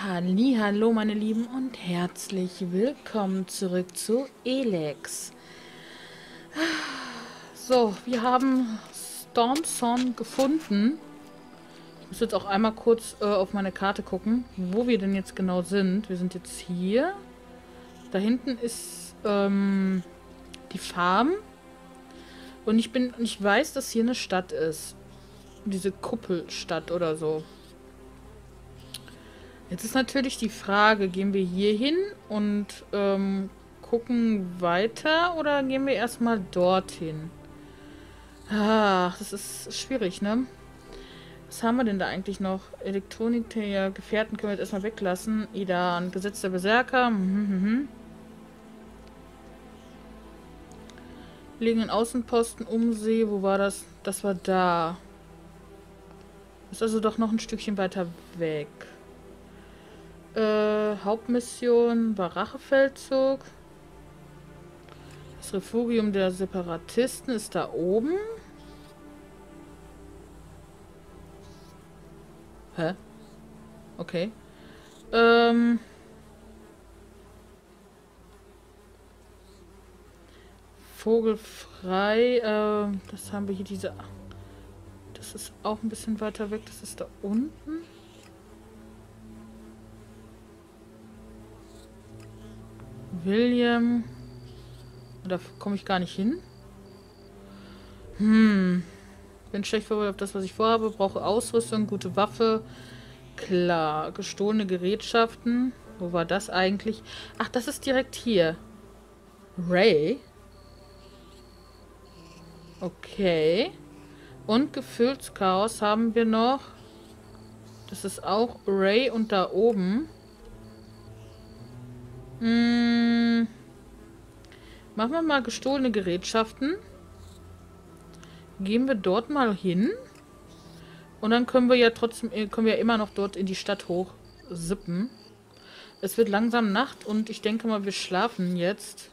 Hallo, meine Lieben und herzlich willkommen zurück zu Elex. So, wir haben Stormson gefunden. Ich muss jetzt auch einmal kurz äh, auf meine Karte gucken, wo wir denn jetzt genau sind. Wir sind jetzt hier. Da hinten ist ähm, die Farm. Und ich bin, ich weiß, dass hier eine Stadt ist. Diese Kuppelstadt oder so. Jetzt ist natürlich die Frage, gehen wir hier hin und ähm, gucken weiter oder gehen wir erstmal dorthin? Ach, das ist schwierig, ne? Was haben wir denn da eigentlich noch? Elektronik der Gefährten können wir jetzt erstmal weglassen. Idan, Gesetz der Berserker. Mhm, mhm. Liegen in Außenposten, Umsee. Wo war das? Das war da. Ist also doch noch ein Stückchen weiter weg. Äh, Hauptmission war Rachefeldzug. Das Refugium der Separatisten ist da oben. Hä? Okay. Ähm. Vogelfrei. Äh, das haben wir hier diese... Das ist auch ein bisschen weiter weg. Das ist da unten. William. Da komme ich gar nicht hin. Hm. Bin schlecht vorbereitet auf das, was ich vorhabe. Brauche Ausrüstung, gute Waffe. Klar. Gestohlene Gerätschaften. Wo war das eigentlich? Ach, das ist direkt hier. Ray. Okay. Und Gefühlschaos haben wir noch. Das ist auch Ray und da oben. Hm. Machen wir mal gestohlene Gerätschaften. Gehen wir dort mal hin. Und dann können wir ja trotzdem, äh, können wir ja immer noch dort in die Stadt hoch sippen. Es wird langsam Nacht und ich denke mal, wir schlafen jetzt.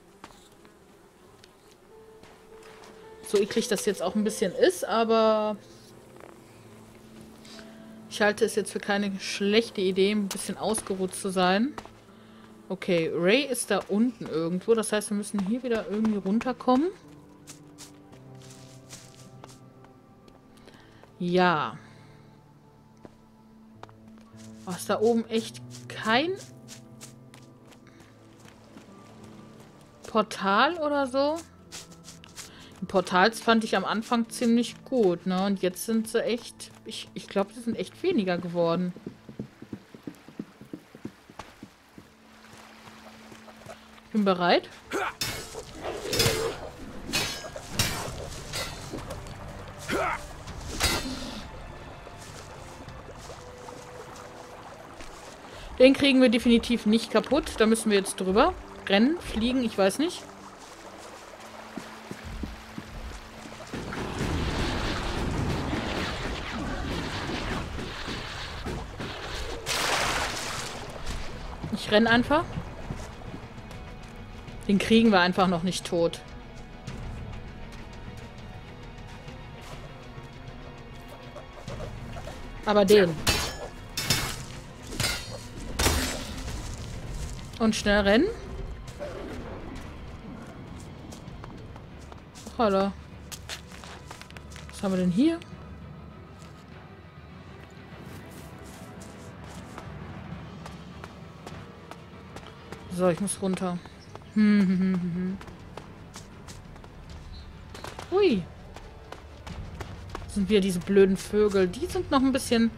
So eklig das jetzt auch ein bisschen ist, aber ich halte es jetzt für keine schlechte Idee, ein bisschen ausgeruht zu sein. Okay, Ray ist da unten irgendwo. Das heißt, wir müssen hier wieder irgendwie runterkommen. Ja. Oh, ist da oben echt kein Portal oder so? Die Portals fand ich am Anfang ziemlich gut, ne? Und jetzt sind sie echt... Ich, ich glaube, sie sind echt weniger geworden. Bin bereit. Den kriegen wir definitiv nicht kaputt. Da müssen wir jetzt drüber. Rennen, fliegen, ich weiß nicht. Ich renne einfach. Den kriegen wir einfach noch nicht tot. Aber den. Und schnell rennen. Holla. Was haben wir denn hier? So, ich muss runter. Hm, hm, hm, hm. Hui. Das sind wieder diese blöden Vögel. Die sind noch ein bisschen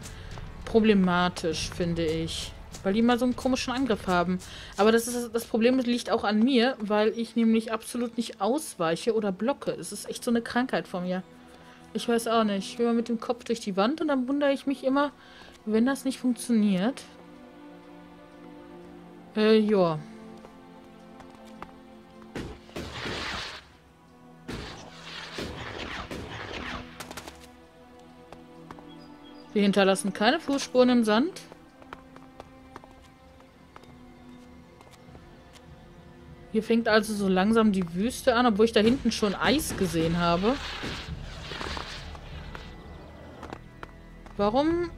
problematisch, finde ich. Weil die mal so einen komischen Angriff haben. Aber das, ist, das Problem liegt auch an mir, weil ich nämlich absolut nicht ausweiche oder blocke. Es ist echt so eine Krankheit von mir. Ich weiß auch nicht. Ich will mal mit dem Kopf durch die Wand und dann wundere ich mich immer, wenn das nicht funktioniert. Äh, ja. Wir hinterlassen keine Fußspuren im Sand. Hier fängt also so langsam die Wüste an, obwohl ich da hinten schon Eis gesehen habe. Warum?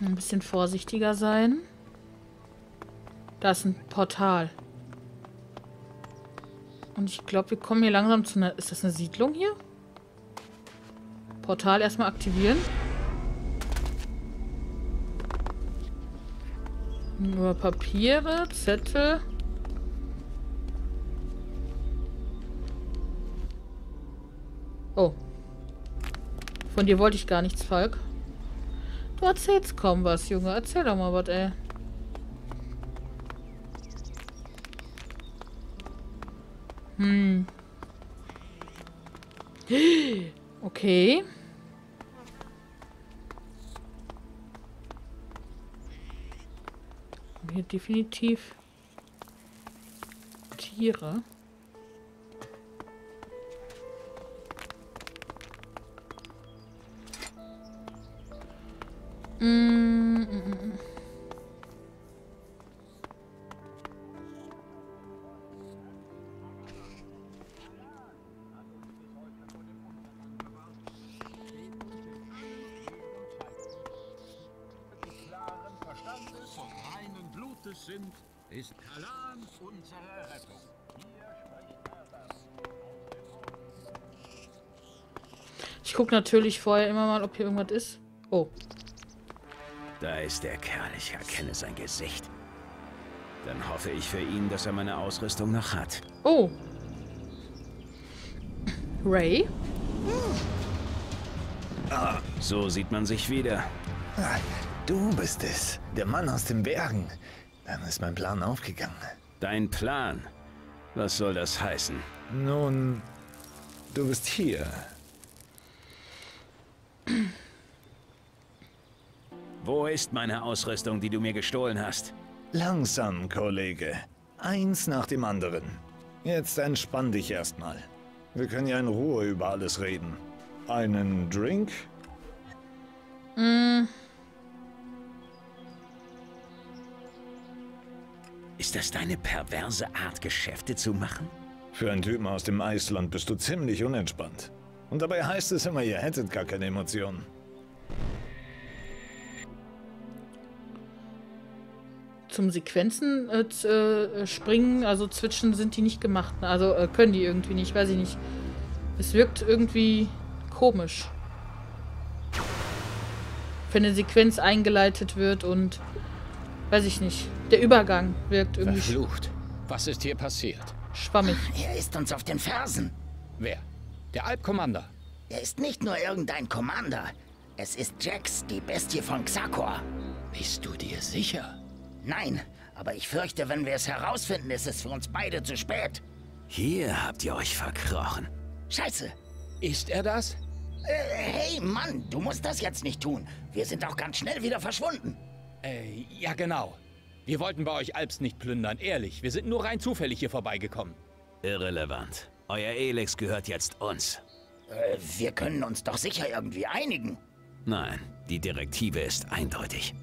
Ein bisschen vorsichtiger sein. Da ist ein Portal. Und ich glaube, wir kommen hier langsam zu einer... Ist das eine Siedlung hier? Portal erstmal aktivieren. Nur Papiere, Zettel. Oh. Von dir wollte ich gar nichts, Falk. Du erzählst kaum was, Junge. Erzähl doch mal was, ey. Hm. Okay. Hier definitiv Tiere. Mm. Sind, ist Kalan unsere Rettung. Ich gucke natürlich vorher immer mal, ob hier irgendwas ist. Oh. Da ist der Kerl, ich erkenne sein Gesicht. Dann hoffe ich für ihn, dass er meine Ausrüstung noch hat. Oh. Ray? So sieht man sich wieder. Du bist es, der Mann aus den Bergen. Dann ist mein Plan aufgegangen. Dein Plan. Was soll das heißen? Nun, du bist hier. Wo ist meine Ausrüstung, die du mir gestohlen hast? Langsam, Kollege. Eins nach dem anderen. Jetzt entspann dich erstmal. Wir können ja in Ruhe über alles reden. Einen Drink? Ist das deine perverse Art, Geschäfte zu machen? Für einen Typen aus dem Eisland bist du ziemlich unentspannt. Und dabei heißt es immer, ihr hättet gar keine Emotionen. Zum Sequenzen äh, äh, springen, also zwitschen sind die nicht gemacht. Also äh, können die irgendwie nicht, weiß ich nicht. Es wirkt irgendwie komisch. Wenn eine Sequenz eingeleitet wird und weiß ich nicht. Der Übergang wirkt irgendwie Verflucht. Was ist hier passiert? schwammig. Er ist uns auf den Fersen. Wer? Der Alpkommander. Er ist nicht nur irgendein Commander. Es ist Jax, die Bestie von Xakor. Bist du dir sicher? Nein, aber ich fürchte, wenn wir es herausfinden, ist es für uns beide zu spät. Hier habt ihr euch verkrochen. Scheiße. Ist er das? Äh, hey, Mann, du musst das jetzt nicht tun. Wir sind auch ganz schnell wieder verschwunden. Äh, ja genau. Wir wollten bei euch Alps nicht plündern, ehrlich. Wir sind nur rein zufällig hier vorbeigekommen. Irrelevant. Euer Elex gehört jetzt uns. Äh, wir können uns doch sicher irgendwie einigen. Nein, die Direktive ist eindeutig.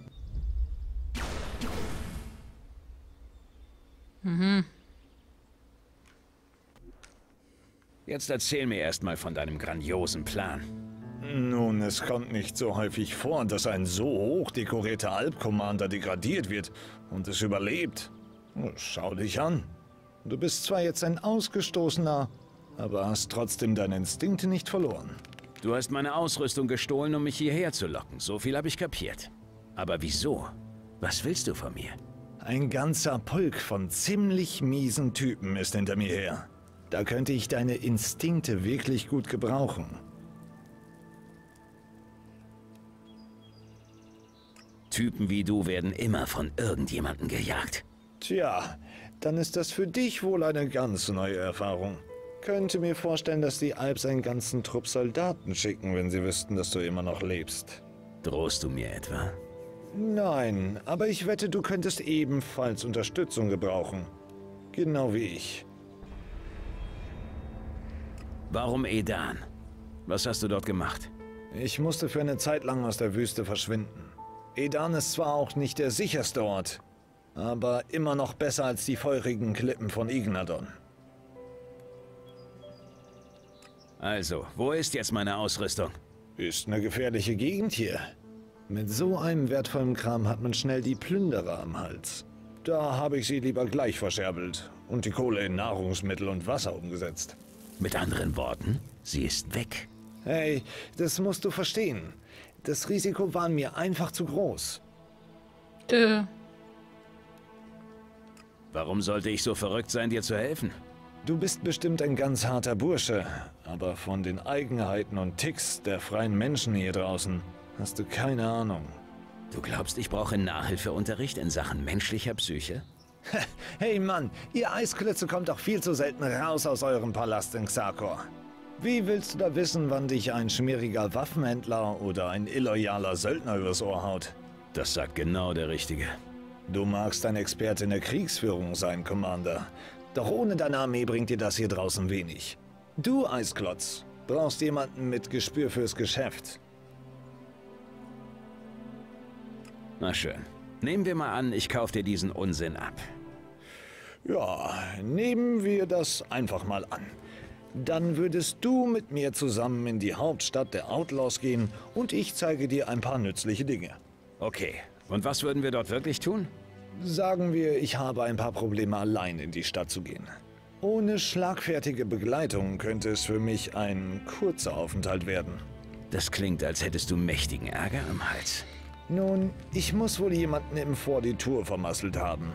Jetzt erzähl mir erstmal von deinem grandiosen Plan. Nun, es kommt nicht so häufig vor, dass ein so hochdekorierter Alp-Commander degradiert wird und es überlebt. Schau dich an. Du bist zwar jetzt ein Ausgestoßener, aber hast trotzdem deine Instinkte nicht verloren. Du hast meine Ausrüstung gestohlen, um mich hierher zu locken. So viel habe ich kapiert. Aber wieso? Was willst du von mir? Ein ganzer Pulk von ziemlich miesen Typen ist hinter mir her. Da könnte ich deine Instinkte wirklich gut gebrauchen. Typen wie du werden immer von irgendjemandem gejagt. Tja, dann ist das für dich wohl eine ganz neue Erfahrung. Könnte mir vorstellen, dass die Alps einen ganzen Trupp Soldaten schicken, wenn sie wüssten, dass du immer noch lebst. Drohst du mir etwa? Nein, aber ich wette, du könntest ebenfalls Unterstützung gebrauchen. Genau wie ich. Warum Edan? Was hast du dort gemacht? Ich musste für eine Zeit lang aus der Wüste verschwinden. Edan ist zwar auch nicht der sicherste Ort, aber immer noch besser als die feurigen Klippen von Ignadon. Also, wo ist jetzt meine Ausrüstung? Ist eine gefährliche Gegend hier. Mit so einem wertvollen Kram hat man schnell die Plünderer am Hals. Da habe ich sie lieber gleich verscherbelt und die Kohle in Nahrungsmittel und Wasser umgesetzt. Mit anderen Worten, sie ist weg. Hey, das musst du verstehen. Das Risiko war mir einfach zu groß. Dö. Warum sollte ich so verrückt sein, dir zu helfen? Du bist bestimmt ein ganz harter Bursche, aber von den Eigenheiten und Ticks der freien Menschen hier draußen hast du keine Ahnung. Du glaubst, ich brauche Nachhilfeunterricht in Sachen menschlicher Psyche? Hey Mann, ihr Eisklötze kommt doch viel zu selten raus aus eurem Palast in Xakor. Wie willst du da wissen, wann dich ein schmieriger Waffenhändler oder ein illoyaler Söldner übers Ohr haut? Das sagt genau der Richtige. Du magst ein Experte in der Kriegsführung sein, Commander. Doch ohne deine Armee bringt dir das hier draußen wenig. Du, Eisklotz, brauchst jemanden mit Gespür fürs Geschäft. Na schön. Nehmen wir mal an, ich kaufe dir diesen Unsinn ab. Ja, nehmen wir das einfach mal an. Dann würdest du mit mir zusammen in die Hauptstadt der Outlaws gehen und ich zeige dir ein paar nützliche Dinge. Okay, und was würden wir dort wirklich tun? Sagen wir, ich habe ein paar Probleme allein in die Stadt zu gehen. Ohne schlagfertige Begleitung könnte es für mich ein kurzer Aufenthalt werden. Das klingt, als hättest du mächtigen Ärger am Hals. Nun, ich muss wohl jemanden im Vor die Tour vermasselt haben.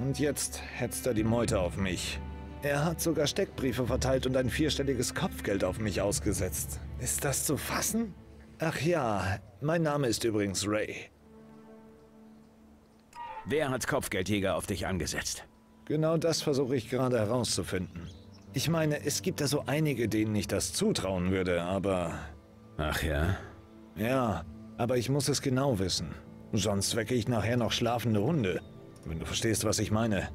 Und jetzt hetzt er die Meute auf mich. Er hat sogar Steckbriefe verteilt und ein vierstelliges Kopfgeld auf mich ausgesetzt. Ist das zu fassen? Ach ja, mein Name ist übrigens Ray. Wer hat Kopfgeldjäger auf dich angesetzt? Genau das versuche ich gerade herauszufinden. Ich meine, es gibt da so einige, denen ich das zutrauen würde, aber... Ach ja? Ja, aber ich muss es genau wissen. Sonst wecke ich nachher noch schlafende Hunde. Wenn du verstehst, was ich meine.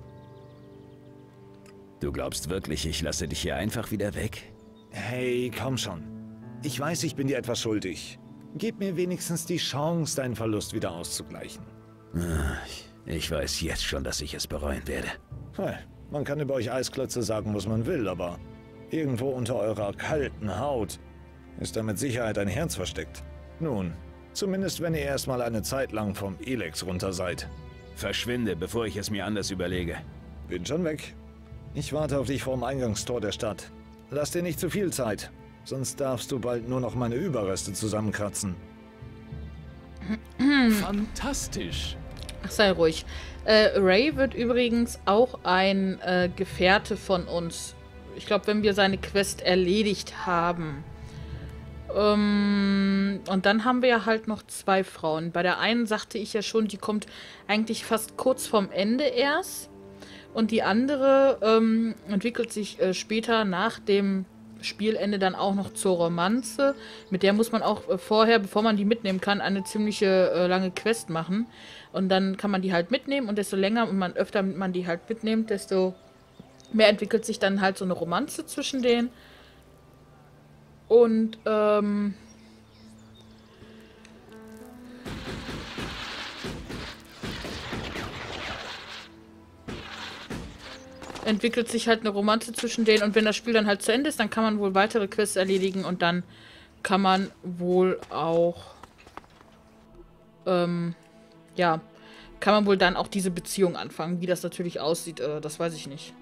Du glaubst wirklich, ich lasse dich hier einfach wieder weg? Hey, komm schon. Ich weiß, ich bin dir etwas schuldig. Gib mir wenigstens die Chance, deinen Verlust wieder auszugleichen. Ich weiß jetzt schon, dass ich es bereuen werde. Hey, man kann über euch Eisklötze sagen, was man will, aber irgendwo unter eurer kalten Haut ist da mit Sicherheit ein Herz versteckt. Nun, zumindest wenn ihr erstmal eine Zeit lang vom Elex runter seid. Verschwinde, bevor ich es mir anders überlege. Bin schon weg. Ich warte auf dich vor dem Eingangstor der Stadt. Lass dir nicht zu viel Zeit, sonst darfst du bald nur noch meine Überreste zusammenkratzen. Fantastisch. Ach, sei ruhig. Äh, Ray wird übrigens auch ein äh, Gefährte von uns. Ich glaube, wenn wir seine Quest erledigt haben. Ähm, und dann haben wir ja halt noch zwei Frauen. Bei der einen sagte ich ja schon, die kommt eigentlich fast kurz vorm Ende erst. Und die andere ähm, entwickelt sich äh, später nach dem Spielende dann auch noch zur Romanze. Mit der muss man auch äh, vorher, bevor man die mitnehmen kann, eine ziemliche äh, lange Quest machen. Und dann kann man die halt mitnehmen und desto länger und man öfter man die halt mitnimmt, desto mehr entwickelt sich dann halt so eine Romanze zwischen denen. Und ähm, entwickelt sich halt eine Romanze zwischen denen und wenn das Spiel dann halt zu Ende ist, dann kann man wohl weitere Quests erledigen und dann kann man wohl auch ähm, ja, kann man wohl dann auch diese Beziehung anfangen. Wie das natürlich aussieht, äh, das weiß ich nicht.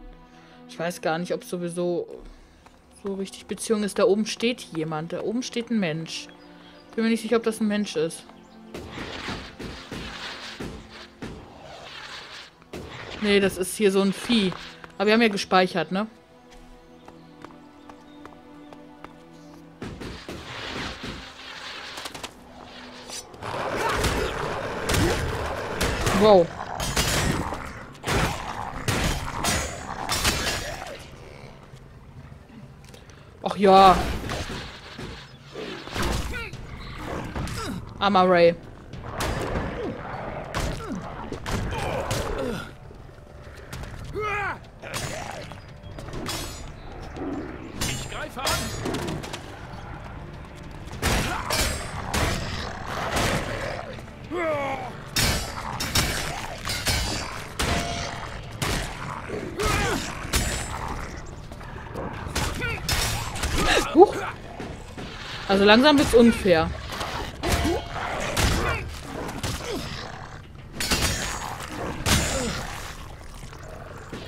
Ich weiß gar nicht, ob sowieso so richtig Beziehung ist. Da oben steht jemand. Da oben steht ein Mensch. Bin mir nicht sicher, ob das ein Mensch ist. Nee, das ist hier so ein Vieh. Aber wir haben ja gespeichert, ne? Wow. Ach ja. Armer Also langsam wird's unfair.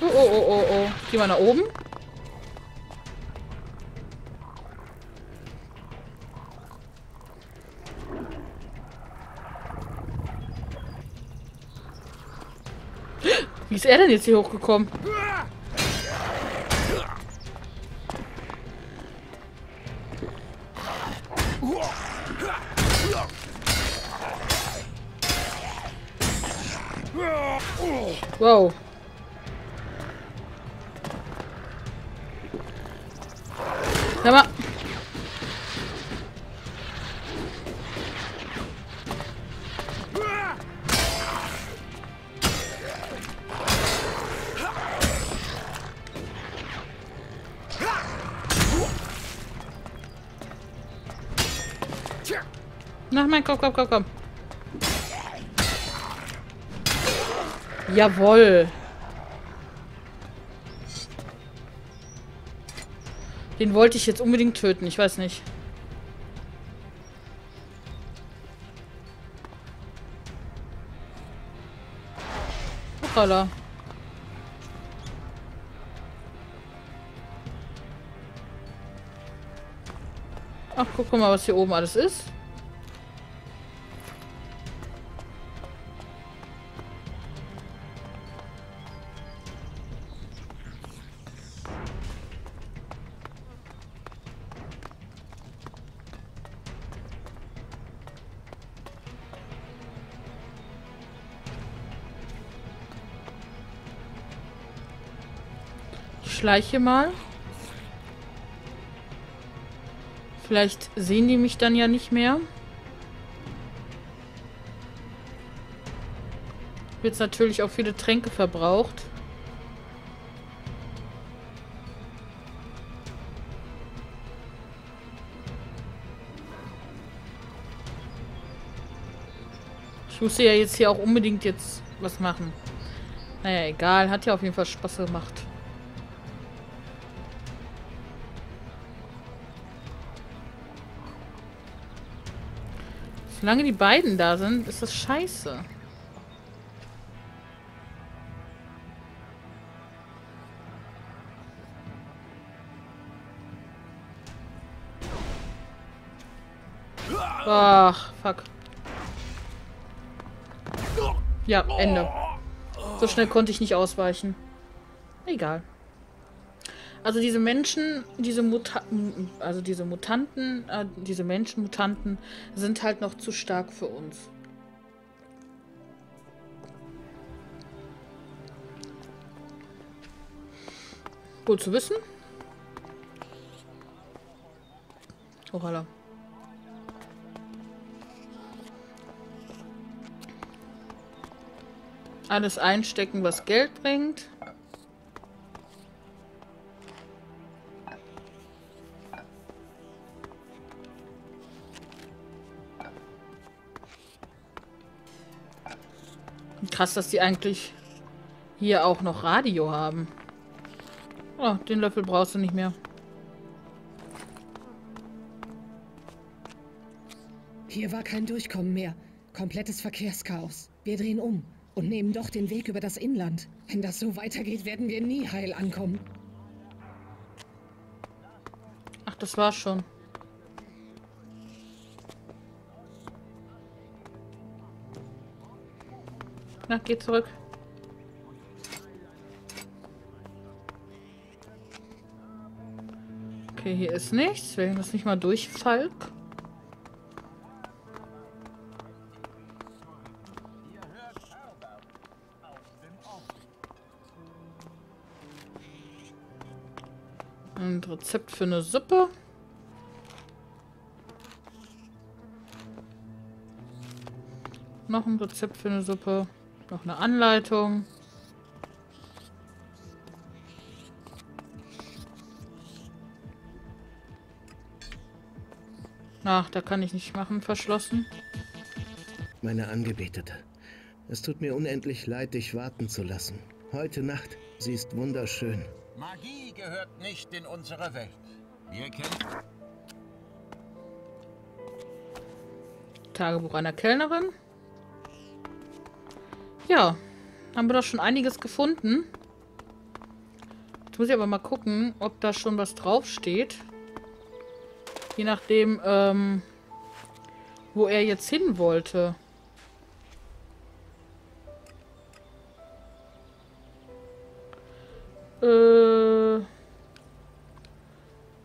Oh, oh, oh, oh, oh. Geh mal nach oben. Wie ist er denn jetzt hier hochgekommen? Na, mein, komm, komm, komm, komm. Jawoll. Den wollte ich jetzt unbedingt töten. Ich weiß nicht. Hoppala. Ach, guck mal, was hier oben alles ist. Schleiche mal. Vielleicht sehen die mich dann ja nicht mehr. Wird natürlich auch viele Tränke verbraucht. Ich musste ja jetzt hier auch unbedingt jetzt was machen. Naja, egal. Hat ja auf jeden Fall Spaß gemacht. Solange die beiden da sind, ist das scheiße. Ach, fuck. Ja, Ende. So schnell konnte ich nicht ausweichen. Egal. Also diese Menschen, diese Mutanten, also diese Mutanten, äh, diese Menschenmutanten sind halt noch zu stark für uns. Gut zu wissen. Oh, hallo. Alles einstecken, was Geld bringt. Krass, dass die eigentlich hier auch noch Radio haben. Oh, den Löffel brauchst du nicht mehr. Hier war kein Durchkommen mehr. Komplettes Verkehrschaos. Wir drehen um und nehmen doch den Weg über das Inland. Wenn das so weitergeht, werden wir nie heil ankommen. Ach, das war's schon. Na, geh zurück. Okay, hier ist nichts. Wenn das nicht mal durch, Falk. Ein Rezept für eine Suppe. Noch ein Rezept für eine Suppe. Noch eine Anleitung. Ach, da kann ich nicht machen. Verschlossen. Meine Angebetete, es tut mir unendlich leid, dich warten zu lassen. Heute Nacht, sie ist wunderschön. Magie gehört nicht in unsere Welt. Wir kennen Tagebuch einer Kellnerin. Ja, haben wir doch schon einiges gefunden. Jetzt muss ich aber mal gucken, ob da schon was draufsteht. Je nachdem, ähm, wo er jetzt hin wollte.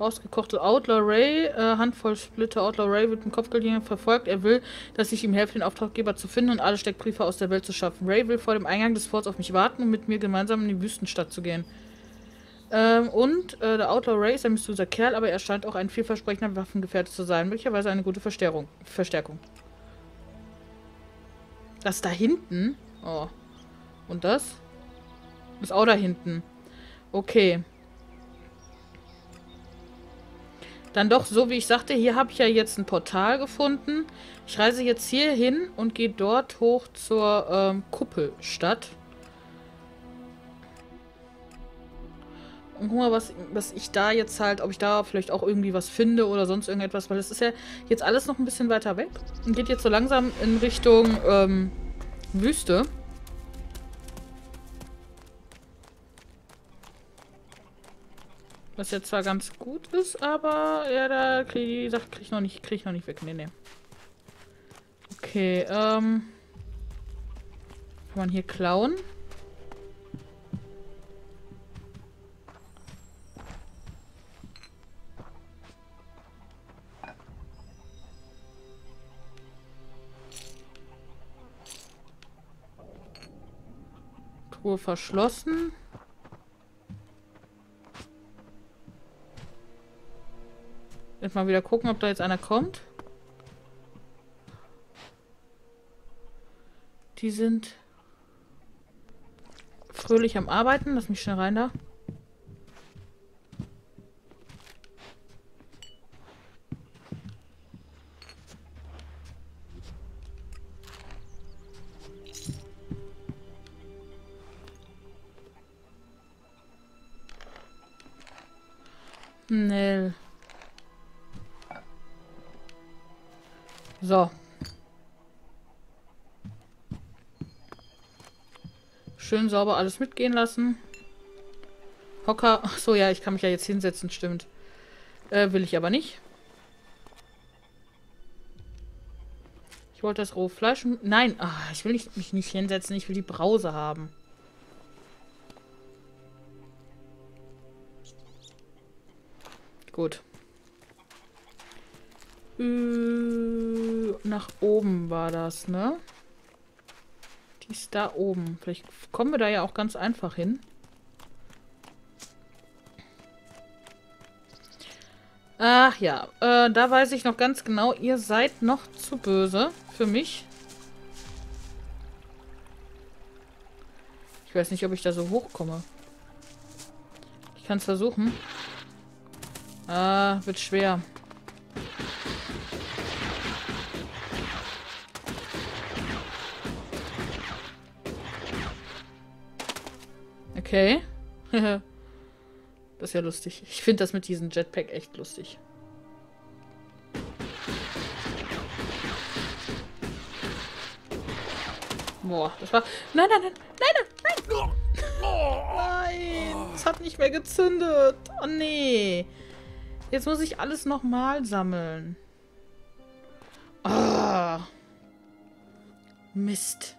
Ausgekochte Outlaw Ray, äh, Handvoll Splitter. Outlaw Ray wird im Kopfgeldjäger verfolgt. Er will, dass ich ihm helfe, den Auftraggeber zu finden und alle Steckbriefe aus der Welt zu schaffen. Ray will vor dem Eingang des Forts auf mich warten, um mit mir gemeinsam in die Wüstenstadt zu gehen. Ähm, und äh, der Outlaw Ray ist ein mysteriöser Kerl, aber er scheint auch ein vielversprechender Waffengefährte zu sein. Möglicherweise eine gute Verstärkung. Verstärkung. Das da hinten? Oh. Und das? Das auch da hinten. Okay. Dann doch, so wie ich sagte, hier habe ich ja jetzt ein Portal gefunden. Ich reise jetzt hier hin und gehe dort hoch zur ähm, Kuppelstadt. Und guck mal, was, was ich da jetzt halt, ob ich da vielleicht auch irgendwie was finde oder sonst irgendetwas, weil es ist ja jetzt alles noch ein bisschen weiter weg und geht jetzt so langsam in Richtung ähm, Wüste. Was jetzt zwar ganz gut ist, aber ja, da kriege ich krieg ich noch nicht, krieg ich noch nicht weg. Nee, nee. Okay, ähm. Kann man hier klauen? Truhe verschlossen. Jetzt mal wieder gucken, ob da jetzt einer kommt. Die sind fröhlich am Arbeiten. Lass mich schnell rein da. Schön sauber alles mitgehen lassen. Hocker. Ach so, ja, ich kann mich ja jetzt hinsetzen, stimmt. Äh, will ich aber nicht. Ich wollte das rohe Fleisch... Nein, ach, ich will nicht, mich nicht hinsetzen. Ich will die Brause haben. Gut. Äh, nach oben war das, ne? Die ist da oben. Vielleicht kommen wir da ja auch ganz einfach hin. Ach ja, äh, da weiß ich noch ganz genau, ihr seid noch zu böse für mich. Ich weiß nicht, ob ich da so hochkomme. Ich kann es versuchen. Ah, wird schwer. Okay. das ist ja lustig. Ich finde das mit diesem Jetpack echt lustig. Boah, das war... Nein, nein, nein, nein, nein, nein! Nein, es hat nicht mehr gezündet. Oh nee. Jetzt muss ich alles nochmal sammeln. Ah. Mist.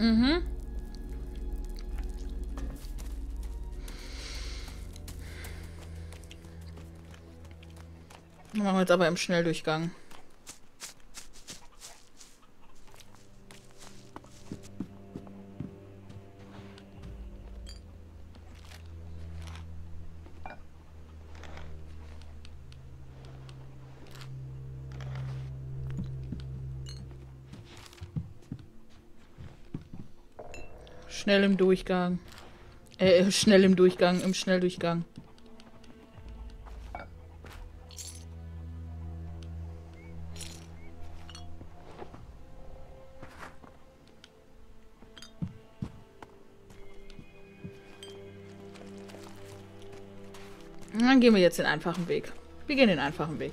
Mhm. Machen wir jetzt aber im Schnelldurchgang. Schnell im Durchgang. Äh, schnell im Durchgang, im Schnelldurchgang. Dann gehen wir jetzt den einfachen Weg. Wir gehen den einfachen Weg.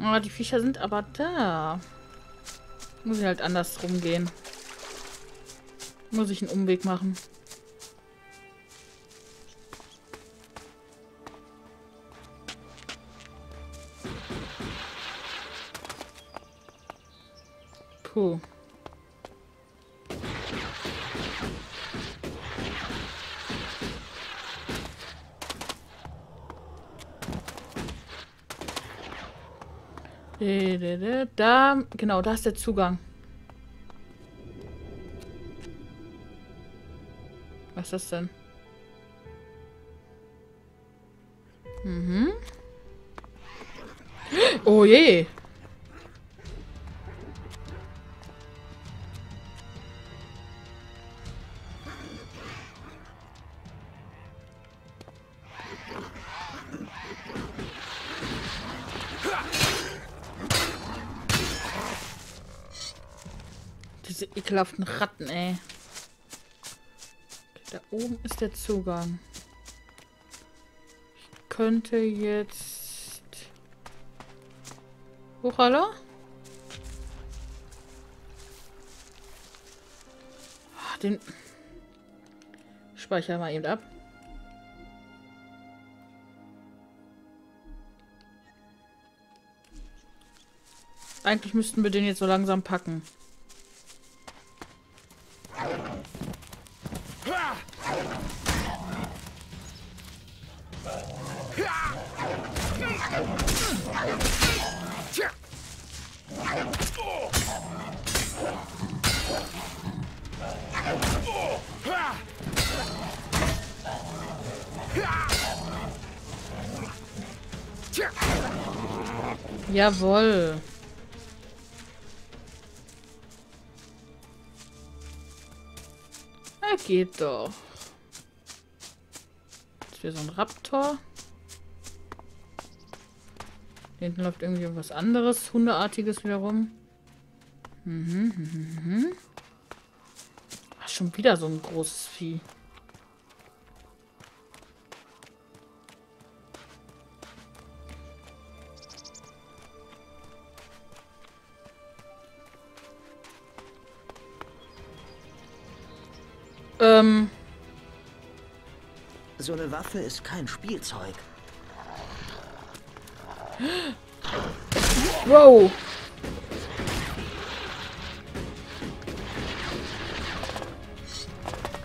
Oh, die Viecher sind aber da. Muss ich halt anders rumgehen. Muss ich einen Umweg machen. Da, genau, da ist der Zugang. Was ist das denn? Mhm. Oh je. Ekelhaften Ratten, ey. Okay, da oben ist der Zugang. Ich könnte jetzt... Hochalla? Ah, Den... Speicher mal eben ab. Eigentlich müssten wir den jetzt so langsam packen. Jawohl. Na, geht doch. Ist wieder so ein Raptor. Hinten läuft irgendwie was anderes, Hundeartiges wieder rum. Mhm, mhm, mhm. Ach, schon wieder so ein großes Vieh. Ähm, So eine Waffe ist kein Spielzeug. wow.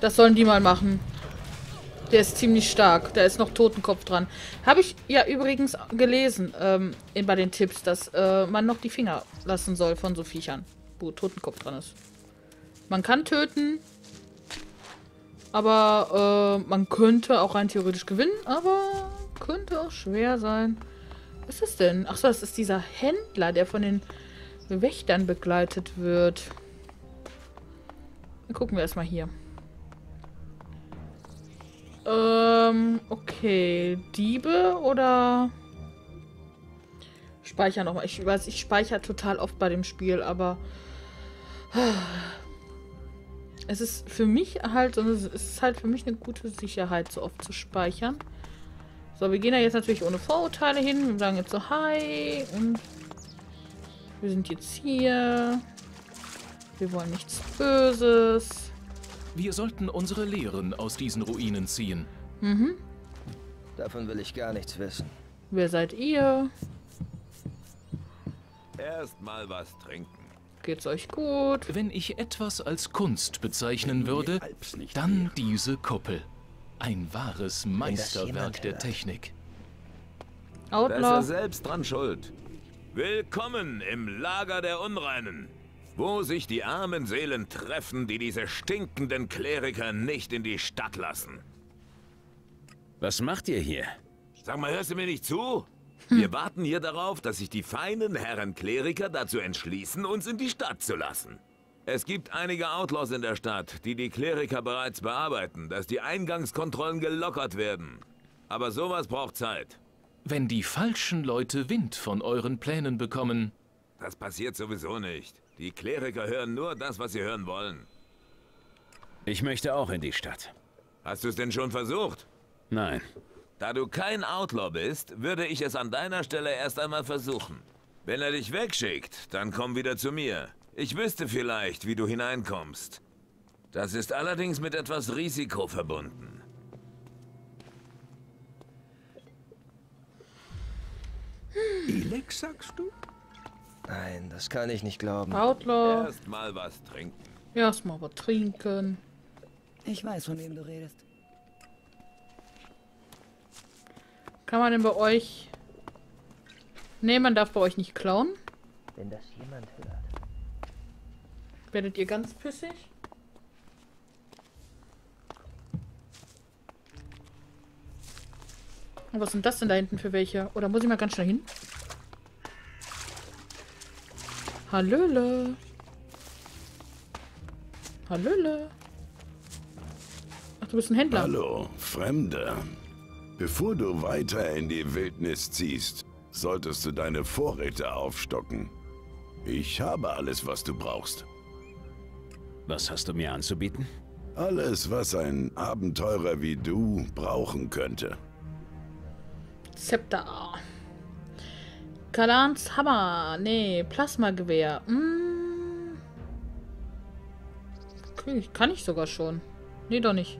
Das sollen die mal machen. Der ist ziemlich stark. Da ist noch Totenkopf dran. Habe ich ja übrigens gelesen ähm, in, bei den Tipps, dass äh, man noch die Finger lassen soll von so Viechern, wo Totenkopf dran ist. Man kann töten, aber äh, man könnte auch rein theoretisch gewinnen, aber könnte auch schwer sein. Was ist das denn? Achso, das ist dieser Händler, der von den Wächtern begleitet wird. Dann gucken wir erstmal hier. Ähm, okay. Diebe oder... Speicher nochmal. Ich weiß, ich speichere total oft bei dem Spiel, aber... Es ist für mich halt, es ist halt für mich eine gute Sicherheit, so oft zu speichern. So, wir gehen da jetzt natürlich ohne Vorurteile hin. Wir sagen jetzt so Hi und wir sind jetzt hier. Wir wollen nichts Böses. Wir sollten unsere Lehren aus diesen Ruinen ziehen. Mhm. Davon will ich gar nichts wissen. Wer seid ihr? Erst mal was trinken. Geht's euch gut? Wenn ich etwas als Kunst bezeichnen würde, dann diese Kuppel. Ein wahres Meisterwerk der. Technik. Outlaw? selbst dran schuld. Willkommen im Lager der Unreinen, wo sich die armen Seelen treffen, die diese stinkenden Kleriker nicht in die Stadt lassen. Was macht ihr hier? Sag mal, hörst du mir nicht zu? Wir warten hier darauf, dass sich die feinen Herren Kleriker dazu entschließen, uns in die Stadt zu lassen. Es gibt einige Outlaws in der Stadt, die die Kleriker bereits bearbeiten, dass die Eingangskontrollen gelockert werden. Aber sowas braucht Zeit. Wenn die falschen Leute Wind von euren Plänen bekommen, Das passiert sowieso nicht. Die Kleriker hören nur das, was sie hören wollen. Ich möchte auch in die Stadt. Hast du es denn schon versucht? Nein. Da du kein Outlaw bist, würde ich es an deiner Stelle erst einmal versuchen. Wenn er dich wegschickt, dann komm wieder zu mir. Ich wüsste vielleicht, wie du hineinkommst. Das ist allerdings mit etwas Risiko verbunden. Elex, sagst du? Nein, das kann ich nicht glauben. Outlaw. Erst mal was trinken. Erstmal was trinken. Ich weiß, von wem du redest. Kann man denn bei euch... Nee, man darf bei euch nicht klauen. Wenn das jemand hört. Werdet ihr ganz pissig? Und was sind das denn da hinten für welche? Oder muss ich mal ganz schnell hin? Hallöle. Hallöle. Ach, du bist ein Händler. Hallo, Fremder. Bevor du weiter in die Wildnis ziehst, solltest du deine Vorräte aufstocken. Ich habe alles, was du brauchst. Was hast du mir anzubieten? Alles, was ein Abenteurer wie du brauchen könnte. Zepter. Kalans Hammer. Nee, Plasmagewehr. Mm. Okay, kann ich sogar schon. Nee, doch nicht.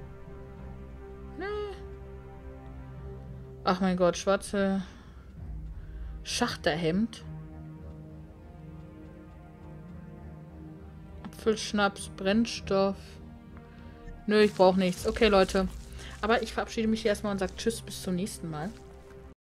Ach mein Gott, schwarze Schachterhemd. Apfelschnaps, Brennstoff. Nö, ich brauche nichts. Okay, Leute. Aber ich verabschiede mich hier erstmal und sage Tschüss, bis zum nächsten Mal.